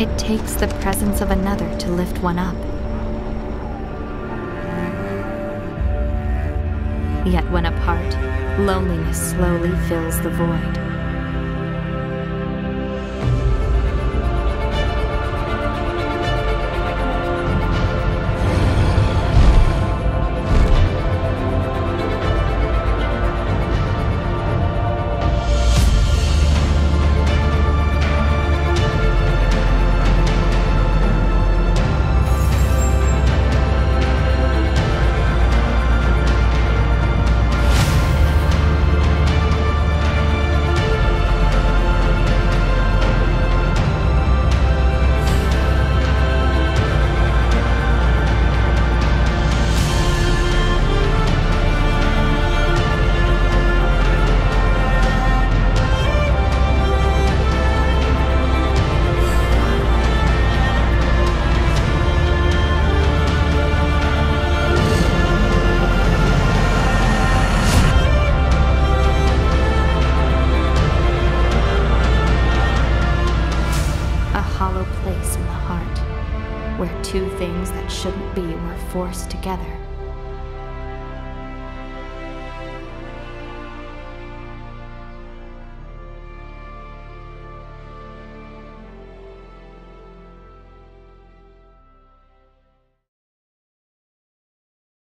It takes the presence of another to lift one up. Yet when apart, loneliness slowly fills the void. Hollow place in the heart, where two things that shouldn't be were forced together.